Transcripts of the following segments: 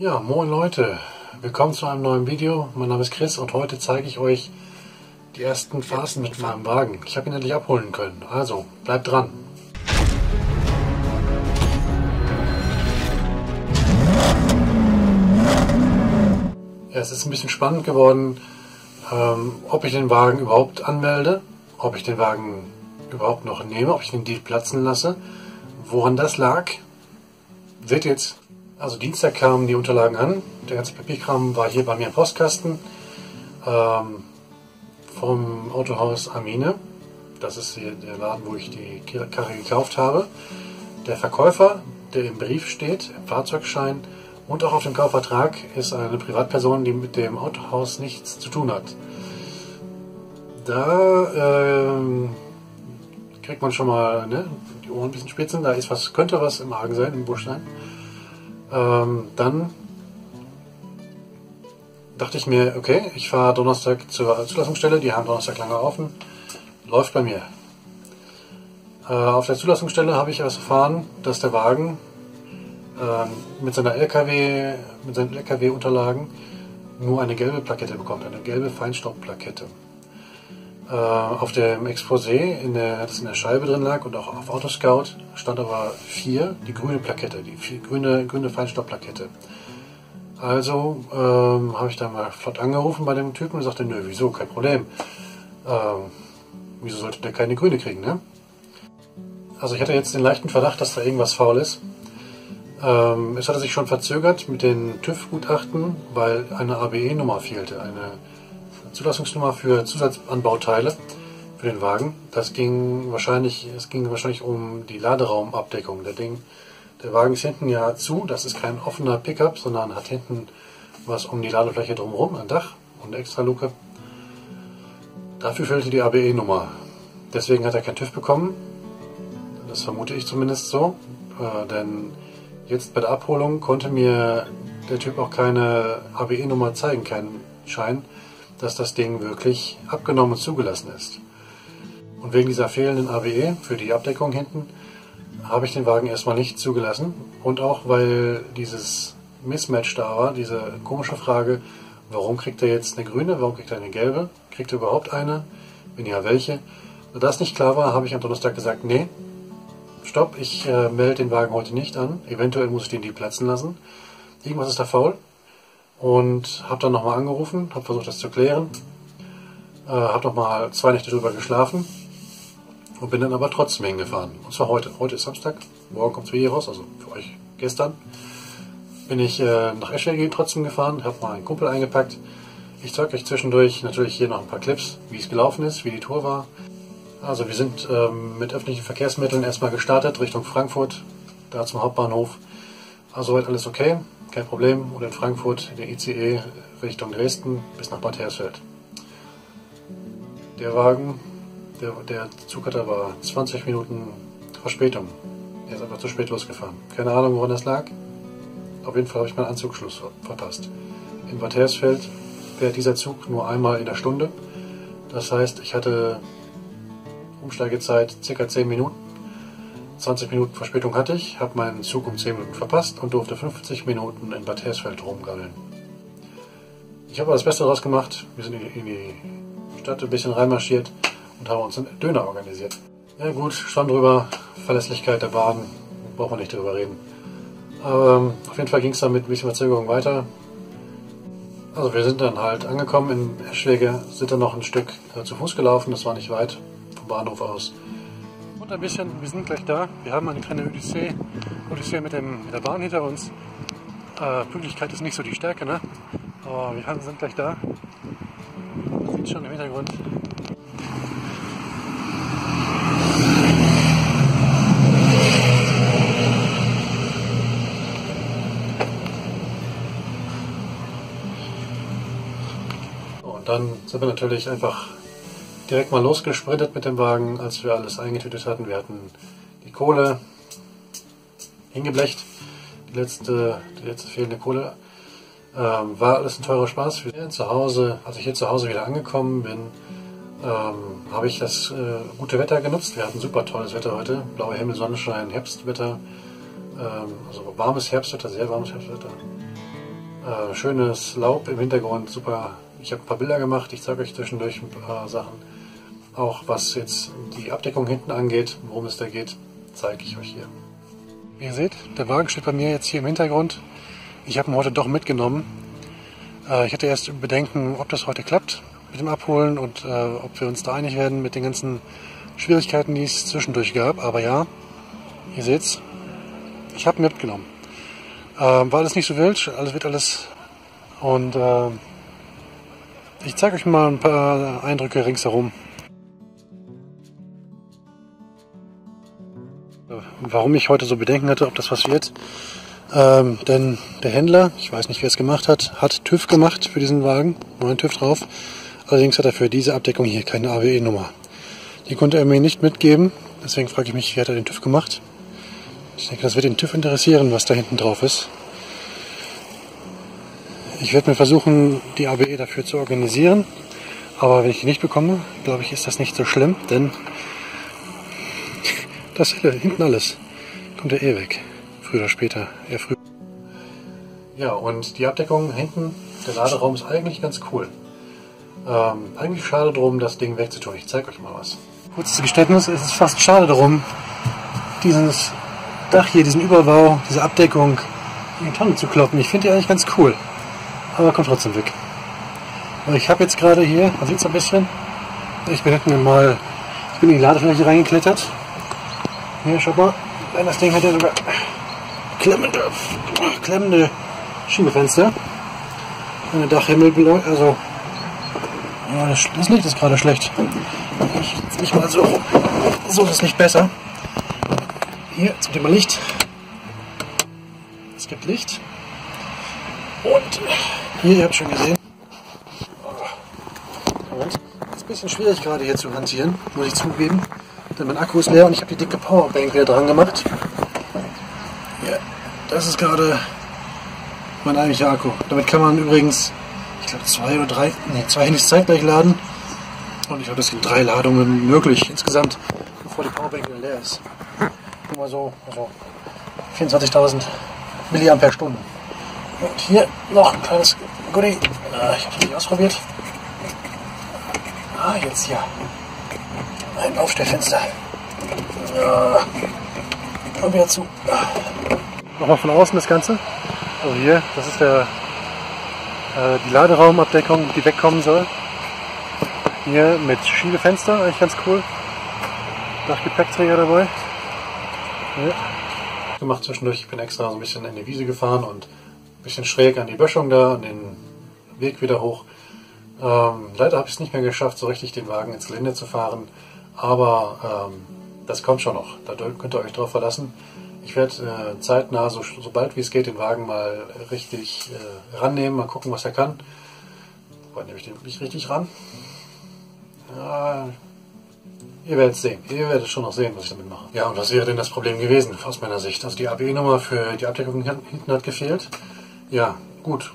Ja, moin Leute, willkommen zu einem neuen Video. Mein Name ist Chris und heute zeige ich euch die ersten Phasen mit meinem Wagen. Ich habe ihn endlich abholen können, also bleibt dran. Ja, es ist ein bisschen spannend geworden, ähm, ob ich den Wagen überhaupt anmelde, ob ich den Wagen überhaupt noch nehme, ob ich den Deal platzen lasse. Woran das lag, seht ihr jetzt also Dienstag kamen die Unterlagen an. Der ganze Papierkram war hier bei mir im Postkasten ähm, vom Autohaus Amine. Das ist hier der Laden, wo ich die Karre gekauft habe. Der Verkäufer, der im Brief steht, im Fahrzeugschein und auch auf dem Kaufvertrag, ist eine Privatperson, die mit dem Autohaus nichts zu tun hat. Da ähm, kriegt man schon mal ne, die Ohren ein bisschen spitzen. Da ist was, könnte was im Argen sein, im Busch sein. Ähm, dann dachte ich mir, okay, ich fahre Donnerstag zur Zulassungsstelle, die haben Donnerstag lange offen, läuft bei mir. Äh, auf der Zulassungsstelle habe ich erst erfahren, dass der Wagen äh, mit seiner LKW, mit seinen LKW-Unterlagen nur eine gelbe Plakette bekommt, eine gelbe Feinstaubplakette. Äh, auf dem Exposé, in der, das in der Scheibe drin lag und auch auf Autoscout, stand aber 4, die grüne Plakette, die vier, grüne, grüne Feinstaubplakette. Also ähm, habe ich da mal flott angerufen bei dem Typen und sagte, nö, wieso, kein Problem. Ähm, wieso sollte der keine grüne kriegen, ne? Also ich hatte jetzt den leichten Verdacht, dass da irgendwas faul ist. Ähm, es hatte sich schon verzögert mit den TÜV-Gutachten, weil eine ABE-Nummer fehlte, eine Zulassungsnummer für Zusatzanbauteile für den Wagen. Das ging wahrscheinlich, es ging wahrscheinlich um die Laderaumabdeckung. Der Ding, der Wagen ist hinten ja zu, das ist kein offener Pickup, sondern hat hinten was um die Ladefläche drumherum, ein Dach und eine extra Luke. Dafür fehlte die ABE-Nummer. Deswegen hat er kein TÜV bekommen. Das vermute ich zumindest so. Äh, denn jetzt bei der Abholung konnte mir der Typ auch keine ABE-Nummer zeigen, keinen Schein dass das Ding wirklich abgenommen und zugelassen ist. Und wegen dieser fehlenden ABE für die Abdeckung hinten habe ich den Wagen erstmal nicht zugelassen. Und auch weil dieses Mismatch da war, diese komische Frage, warum kriegt er jetzt eine grüne, warum kriegt er eine gelbe, kriegt er überhaupt eine, wenn ja welche. Da das nicht klar war, habe ich am Donnerstag gesagt, nee, stopp, ich äh, melde den Wagen heute nicht an, eventuell muss ich den die platzen lassen. Irgendwas ist da faul und habe dann nochmal angerufen, habe versucht das zu klären, äh, habe nochmal zwei Nächte drüber geschlafen und bin dann aber trotzdem hingefahren. Und zwar heute. Heute ist Samstag, morgen kommt es hier raus, also für euch gestern. Bin ich äh, nach Eschwege trotzdem gefahren, habe mal einen Kumpel eingepackt. Ich zeige euch zwischendurch natürlich hier noch ein paar Clips, wie es gelaufen ist, wie die Tour war. Also wir sind ähm, mit öffentlichen Verkehrsmitteln erstmal gestartet Richtung Frankfurt, da zum Hauptbahnhof. Also soweit alles okay kein Problem. Oder in Frankfurt der ICE Richtung Dresden bis nach Bad Hersfeld. Der Wagen, der, der Zug hatte aber 20 Minuten Verspätung. Er ist einfach zu spät losgefahren. Keine Ahnung, woran das lag. Auf jeden Fall habe ich meinen Anzugschluss verpasst. In Bad Hersfeld fährt dieser Zug nur einmal in der Stunde. Das heißt, ich hatte Umsteigezeit circa 10 Minuten 20 Minuten Verspätung hatte ich, habe meinen Zug um 10 Minuten verpasst und durfte 50 Minuten in Bad Hersfeld rumgammeln. Ich habe das Beste daraus gemacht. Wir sind in die Stadt ein bisschen reinmarschiert und haben uns einen Döner organisiert. Ja gut, schon drüber. Verlässlichkeit der Bahn, braucht man nicht drüber reden. Aber ähm, auf jeden Fall ging es dann mit ein bisschen Verzögerung weiter. Also wir sind dann halt angekommen in Eschwege, sind dann noch ein Stück äh, zu Fuß gelaufen, das war nicht weit vom Bahnhof aus dauert ein bisschen, wir sind gleich da. Wir haben eine kleine Odyssee, Odyssee mit, dem, mit der Bahn hinter uns. Äh, Pünktlichkeit ist nicht so die Stärke, ne? Aber wir sind gleich da. Man sieht schon im Hintergrund. Und dann sind wir natürlich einfach direkt mal losgesprintet mit dem Wagen, als wir alles eingetütet hatten. Wir hatten die Kohle hingeblecht, die letzte, die letzte fehlende Kohle. Ähm, war alles ein teurer Spaß. Zu Hause, als ich hier zu Hause wieder angekommen bin, ähm, habe ich das äh, gute Wetter genutzt. Wir hatten super tolles Wetter heute. Blauer Himmel, Sonnenschein, Herbstwetter. Ähm, also warmes Herbstwetter, sehr warmes Herbstwetter. Äh, schönes Laub im Hintergrund, super. Ich habe ein paar Bilder gemacht, ich zeige euch zwischendurch ein paar Sachen. Auch was jetzt die Abdeckung hinten angeht, worum es da geht, zeige ich euch hier. Wie ihr seht, der Wagen steht bei mir jetzt hier im Hintergrund. Ich habe ihn heute doch mitgenommen. Äh, ich hatte erst Bedenken, ob das heute klappt mit dem Abholen und äh, ob wir uns da einig werden mit den ganzen Schwierigkeiten, die es zwischendurch gab. Aber ja, ihr seht's, ich habe mitgenommen. Ähm, war alles nicht so wild, alles wird alles. Und äh, ich zeige euch mal ein paar Eindrücke ringsherum. Warum ich heute so Bedenken hatte, ob das was wird. Ähm, denn der Händler, ich weiß nicht, wer es gemacht hat, hat TÜV gemacht für diesen Wagen, neuen TÜV drauf. Allerdings hat er für diese Abdeckung hier keine AWE-Nummer. Die konnte er mir nicht mitgeben, deswegen frage ich mich, wie hat er den TÜV gemacht? Ich denke, das wird den TÜV interessieren, was da hinten drauf ist. Ich werde mir versuchen, die ABE dafür zu organisieren. Aber wenn ich die nicht bekomme, glaube ich, ist das nicht so schlimm, denn das hinten alles kommt ja eh weg. Früher oder später, eher früh. Ja, und die Abdeckung hinten, der Laderaum ist eigentlich ganz cool. Ähm, eigentlich schade drum, das Ding wegzutun. Ich zeige euch mal was. Kurzes Geständnis, es ist fast schade drum, dieses Dach hier, diesen Überbau, diese Abdeckung in die Tonne zu kloppen. Ich finde die eigentlich ganz cool. Aber kommt trotzdem weg. Ich habe jetzt gerade hier, man sieht es ein bisschen, ich bin hinten mal, ich bin in die Ladefläche reingeklettert. Hier, schaut mal, das Ding hat ja sogar klemmende, klemmende Schiebefenster. Eine Dachhimmel, also ja, das Licht ist gerade schlecht. Ich nicht mal so, so ist es nicht besser. Hier, gibt mal Licht. Es gibt Licht. Und hier, ihr habt schon gesehen. Moment. Ist ein bisschen schwierig gerade hier zu hantieren, muss ich zugeben. Denn mein Akku ist leer und ich habe die dicke Powerbank wieder dran gemacht. Ja, das ist gerade mein eigentlicher Akku. Damit kann man übrigens, ich glaube, zwei oder drei, nee, zwei Handys zeitgleich laden. Und ich glaube, das sind drei Ladungen möglich insgesamt, bevor die Powerbank wieder leer ist mal so, also 24.000 Milliampere Stunden. Und hier noch ein kleines Goodie. Ah, ich habe es nicht ausprobiert. Ah, jetzt hier. Ein Aufstellfenster. Ja. Und wieder zu. Nochmal von außen das Ganze. Also hier, das ist der, äh, die Laderaumabdeckung, die wegkommen soll. Hier mit Schiebefenster, eigentlich ganz cool. Dachgepäckträger dabei. Ja. Gemacht zwischendurch. Ich bin extra so ein bisschen in die Wiese gefahren und ein bisschen schräg an die Böschung da, an den Weg wieder hoch. Ähm, leider habe ich es nicht mehr geschafft, so richtig den Wagen ins Gelände zu fahren. Aber ähm, das kommt schon noch. Da könnt ihr euch drauf verlassen. Ich werde äh, zeitnah, so, sobald wie es geht, den Wagen mal richtig äh, rannehmen, mal gucken, was er kann. Wobei nehme ich den nicht richtig ran? Ja, Ihr werdet sehen. Ihr werdet schon noch sehen, was ich damit mache. Ja, und was wäre denn das Problem gewesen aus meiner Sicht? Also die ABE-Nummer für die Abdeckung hinten hat gefehlt. Ja, gut.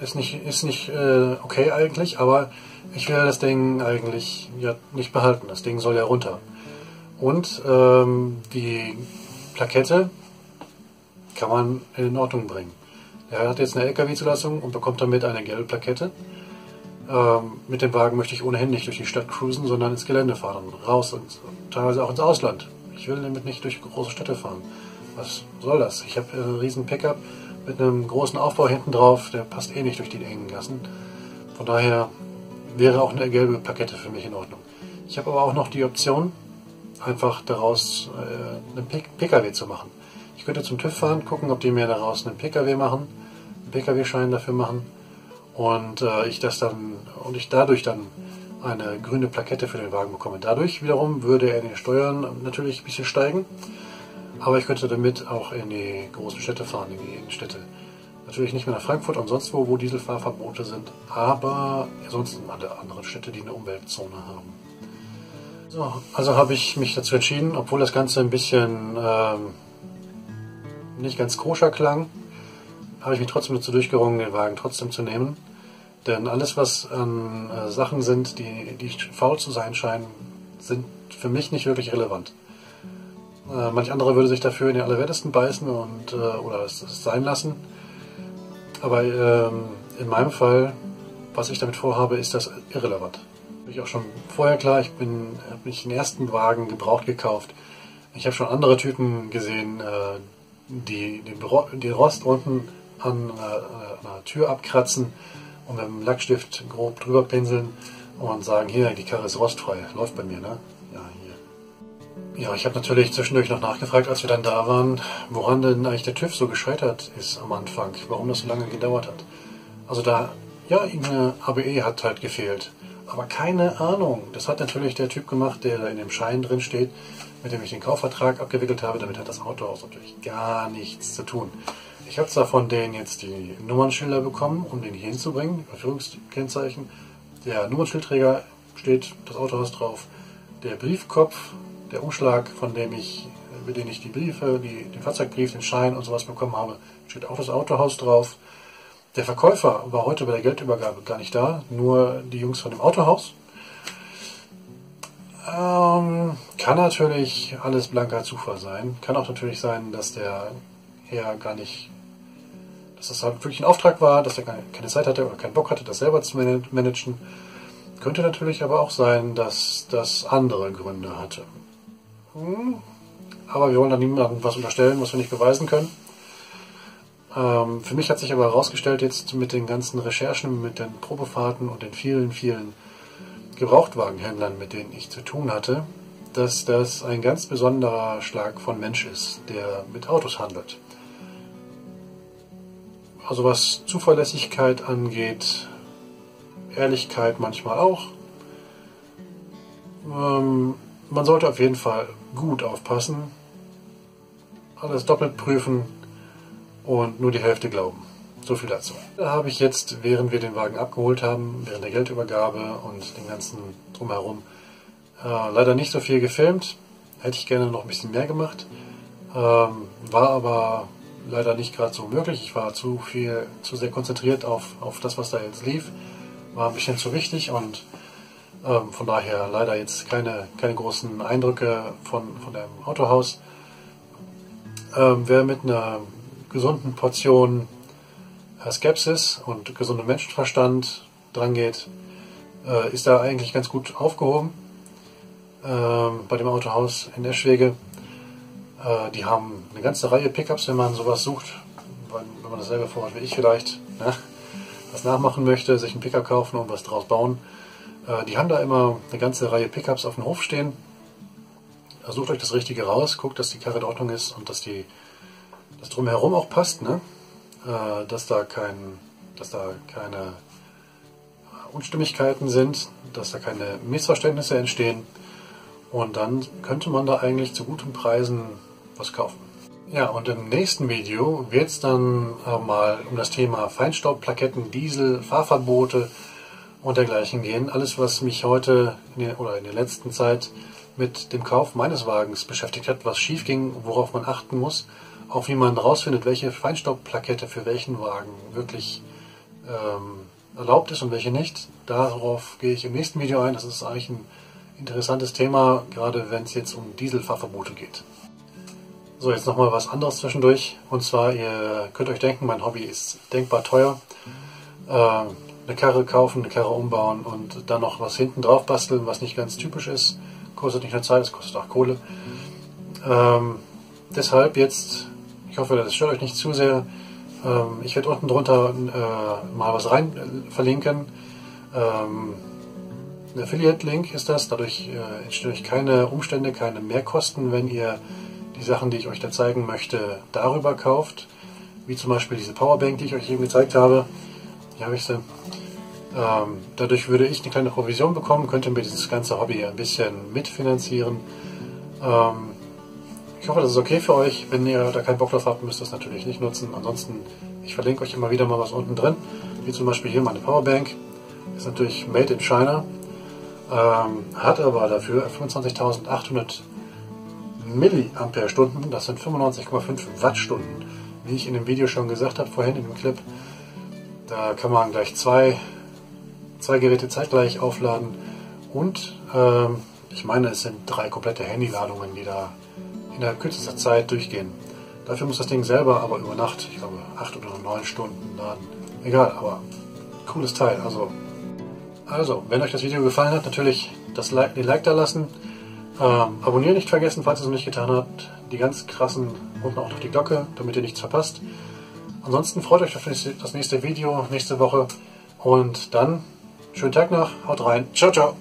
Ist nicht, ist nicht äh, okay eigentlich, aber ich will das Ding eigentlich ja nicht behalten. Das Ding soll ja runter. Und ähm, die Plakette kann man in Ordnung bringen. Er hat jetzt eine LKW-Zulassung und bekommt damit eine gelbe Plakette. Ähm, mit dem Wagen möchte ich ohnehin nicht durch die Stadt cruisen, sondern ins Gelände fahren, raus und teilweise auch ins Ausland. Ich will damit nicht durch große Städte fahren. Was soll das? Ich habe einen riesen Pickup mit einem großen Aufbau hinten drauf, der passt eh nicht durch die engen Gassen. Von daher wäre auch eine gelbe Plakette für mich in Ordnung. Ich habe aber auch noch die Option, einfach daraus äh, einen Pkw zu machen. Ich könnte zum TÜV fahren, gucken, ob die mir daraus einen Pkw machen, einen Pkw-Schein dafür machen und äh, ich das dann und ich dadurch dann eine grüne Plakette für den Wagen bekomme. Dadurch wiederum würde er in den Steuern natürlich ein bisschen steigen, aber ich könnte damit auch in die großen Städte fahren, in die Innenstädte. Natürlich nicht mehr nach Frankfurt und sonst wo, wo Dieselfahrverbote sind, aber ansonsten alle anderen Städte, die eine Umweltzone haben. So, also habe ich mich dazu entschieden, obwohl das Ganze ein bisschen ähm, nicht ganz koscher klang, habe ich mich trotzdem dazu durchgerungen, den Wagen trotzdem zu nehmen. Denn alles, was an äh, Sachen sind, die, die faul zu sein scheinen, sind für mich nicht wirklich relevant. Äh, manch anderer würde sich dafür in den Allerwertesten beißen und, äh, oder es, es sein lassen. Aber ähm, in meinem Fall, was ich damit vorhabe, ist das irrelevant. Bin ich auch schon vorher klar, ich habe mich den ersten Wagen gebraucht gekauft. Ich habe schon andere Typen gesehen, äh, die den, den Rost unten an äh, einer Tür abkratzen und mit dem Lackstift grob drüber pinseln und sagen, hier, die Karre ist rostfrei, läuft bei mir, ne? Ja, ich habe natürlich zwischendurch noch nachgefragt, als wir dann da waren, woran denn eigentlich der TÜV so gescheitert ist am Anfang, warum das so lange gedauert hat. Also da, ja, eine ABE hat halt gefehlt. Aber keine Ahnung. Das hat natürlich der Typ gemacht, der in dem Schein drin steht, mit dem ich den Kaufvertrag abgewickelt habe. Damit hat das Autohaus natürlich gar nichts zu tun. Ich habe zwar von denen jetzt die Nummernschilder bekommen, um den hier hinzubringen, Führungskennzeichen. Der Nummernschildträger steht das Autohaus drauf. Der Briefkopf, der Umschlag, von dem ich, mit dem ich die Briefe, die, den Fahrzeugbrief, den Schein und sowas bekommen habe, steht auch das Autohaus drauf. Der Verkäufer war heute bei der Geldübergabe gar nicht da, nur die Jungs von dem Autohaus. Ähm, kann natürlich alles blanker Zufall sein. Kann auch natürlich sein, dass der Herr gar nicht dass das halt wirklich ein Auftrag war, dass er keine Zeit hatte oder keinen Bock hatte, das selber zu managen. Könnte natürlich aber auch sein, dass das andere Gründe hatte. Hm. Aber wir wollen da niemandem was unterstellen, was wir nicht beweisen können. Ähm, für mich hat sich aber herausgestellt, jetzt mit den ganzen Recherchen, mit den Probefahrten und den vielen, vielen Gebrauchtwagenhändlern, mit denen ich zu tun hatte, dass das ein ganz besonderer Schlag von Mensch ist, der mit Autos handelt. Also was Zuverlässigkeit angeht, Ehrlichkeit manchmal auch. Ähm, man sollte auf jeden Fall gut aufpassen, alles doppelt prüfen und nur die Hälfte glauben. So viel dazu. Da habe ich jetzt, während wir den Wagen abgeholt haben, während der Geldübergabe und dem ganzen drumherum, äh, leider nicht so viel gefilmt. Hätte ich gerne noch ein bisschen mehr gemacht. Ähm, war aber leider nicht gerade so möglich. Ich war zu viel, zu sehr konzentriert auf, auf das, was da jetzt lief. War ein bisschen zu wichtig und ähm, von daher leider jetzt keine, keine großen Eindrücke von, von dem Autohaus. Ähm, wer mit einer gesunden Portion äh, Skepsis und gesundem Menschenverstand drangeht, äh, ist da eigentlich ganz gut aufgehoben. Ähm, bei dem Autohaus in Eschwege. Äh, die haben eine ganze Reihe Pickups, wenn man sowas sucht, wenn man dasselbe vorhat wie ich vielleicht, ne? was nachmachen möchte, sich einen Pickup kaufen und was draus bauen. Äh, die haben da immer eine ganze Reihe Pickups auf dem Hof stehen. Sucht euch das Richtige raus, guckt, dass die Karre in Ordnung ist und dass das drumherum auch passt, ne? Äh, dass da kein, dass da keine Unstimmigkeiten sind, dass da keine Missverständnisse entstehen. Und dann könnte man da eigentlich zu guten Preisen was kaufen. Ja, und im nächsten Video wird es dann äh, mal um das Thema Feinstaubplaketten, Diesel, Fahrverbote und dergleichen gehen. Alles, was mich heute in der, oder in der letzten Zeit mit dem Kauf meines Wagens beschäftigt hat, was schief ging, worauf man achten muss, auch wie man herausfindet, welche Feinstaubplakette für welchen Wagen wirklich ähm, erlaubt ist und welche nicht. Darauf gehe ich im nächsten Video ein. Das ist eigentlich ein interessantes Thema, gerade wenn es jetzt um Dieselfahrverbote geht. So, jetzt nochmal was anderes zwischendurch. Und zwar, ihr könnt euch denken, mein Hobby ist denkbar teuer. Äh, eine Karre kaufen, eine Karre umbauen und dann noch was hinten drauf basteln, was nicht ganz typisch ist. Kostet nicht nur Zeit, es kostet auch Kohle. Ähm, deshalb jetzt, ich hoffe, das stört euch nicht zu sehr. Ähm, ich werde unten drunter äh, mal was rein äh, verlinken. Ähm, ein Affiliate-Link ist das. Dadurch äh, entstehen euch keine Umstände, keine Mehrkosten, wenn ihr die Sachen, die ich euch da zeigen möchte, darüber kauft. Wie zum Beispiel diese Powerbank, die ich euch eben gezeigt habe. Hier habe ich sie. Ähm, dadurch würde ich eine kleine Provision bekommen, könnte mir dieses ganze Hobby ein bisschen mitfinanzieren. Ähm, ich hoffe, das ist okay für euch. Wenn ihr da keinen Bock drauf habt, müsst ihr es natürlich nicht nutzen. Ansonsten, ich verlinke euch immer wieder mal was unten drin. Wie zum Beispiel hier meine Powerbank. Ist natürlich made in China. Ähm, hat aber dafür 25.800 Milliampere-Stunden, das sind 95,5 Wattstunden, wie ich in dem Video schon gesagt habe, vorhin in dem Clip. Da kann man gleich zwei, zwei Geräte zeitgleich aufladen und ähm, ich meine, es sind drei komplette Handyladungen, die da in der kürzester Zeit durchgehen. Dafür muss das Ding selber aber über Nacht, ich glaube, acht oder neun Stunden laden. Egal, aber cooles Teil. Also, also wenn euch das Video gefallen hat, natürlich das like, den Like da lassen. Ähm, abonnieren nicht vergessen, falls ihr es noch nicht getan habt. Die ganz krassen unten auch noch die Glocke, damit ihr nichts verpasst. Ansonsten freut euch auf das nächste Video nächste Woche. Und dann schönen Tag noch, haut rein. Ciao, ciao.